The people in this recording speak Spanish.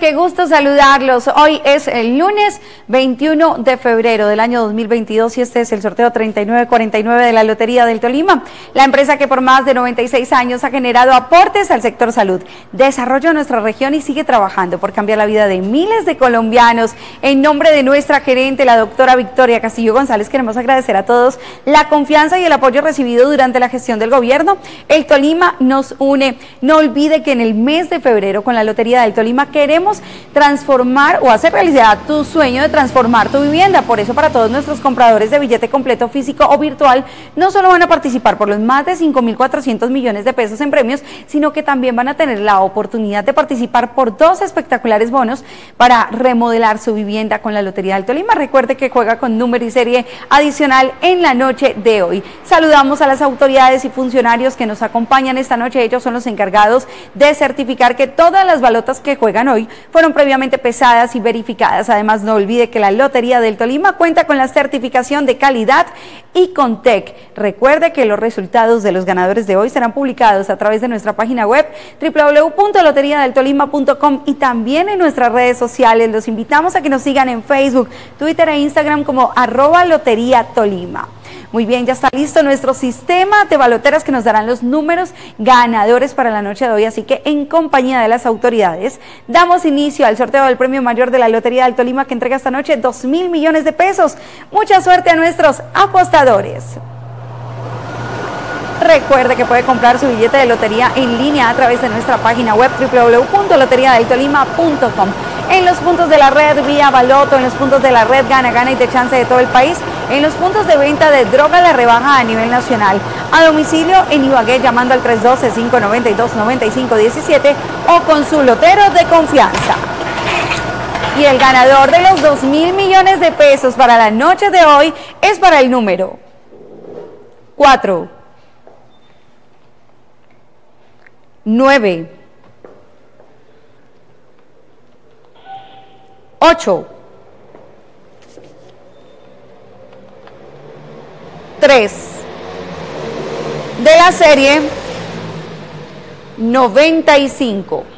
Qué gusto saludarlos. Hoy es el lunes 21 de febrero del año 2022 y este es el sorteo 3949 de la Lotería del Tolima, la empresa que por más de 96 años ha generado aportes al sector salud, desarrollo de nuestra región y sigue trabajando por cambiar la vida de miles de colombianos. En nombre de nuestra gerente, la doctora Victoria Castillo González, queremos agradecer a todos la confianza y el apoyo recibido durante la gestión del gobierno. El Tolima nos une. No olvide que en el mes de febrero con la Lotería del Tolima queremos queremos transformar o hacer realidad tu sueño de transformar tu vivienda. Por eso para todos nuestros compradores de billete completo físico o virtual, no solo van a participar por los más de 5.400 millones de pesos en premios, sino que también van a tener la oportunidad de participar por dos espectaculares bonos para remodelar su vivienda con la Lotería del Tolima. Recuerde que juega con número y serie adicional en la noche de hoy. Saludamos a las autoridades y funcionarios que nos acompañan esta noche. Ellos son los encargados de certificar que todas las balotas que juegan hoy fueron previamente pesadas y verificadas. Además, no olvide que la Lotería del Tolima cuenta con la certificación de calidad y Contec. Recuerde que los resultados de los ganadores de hoy serán publicados a través de nuestra página web www.loteriadeltolima.com y también en nuestras redes sociales. Los invitamos a que nos sigan en Facebook, Twitter e Instagram como arroba Lotería Tolima. Muy bien, ya está listo nuestro sistema de baloteras que nos darán los números ganadores para la noche de hoy. Así que en compañía de las autoridades, damos inicio al sorteo del premio mayor de la Lotería del Tolima que entrega esta noche 2 mil millones de pesos. Mucha suerte a nuestros apostadores. Recuerde que puede comprar su billete de lotería en línea a través de nuestra página web www.loteriadeltolima.com. En los puntos de la red vía Baloto, en los puntos de la red Gana Gana y de Chance de todo el país, en los puntos de venta de droga la rebaja a nivel nacional, a domicilio en Ibagué llamando al 312-592-9517 o con su lotero de confianza. Y el ganador de los 2 mil millones de pesos para la noche de hoy es para el número 4. 9, 8, 3 de la serie 95.